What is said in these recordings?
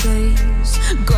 face. Got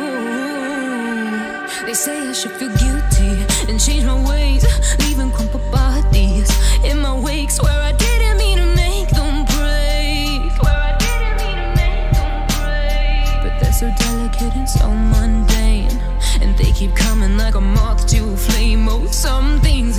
they say I should feel guilty and change my ways, leaving crumpled bodies in my wake. Swear I didn't mean to make them break. Swear I didn't mean to make them break. But they're so delicate and so mundane. And they keep coming like a moth to a flame. Oh, some things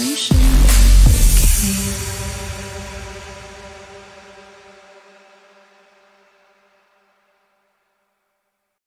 vibration.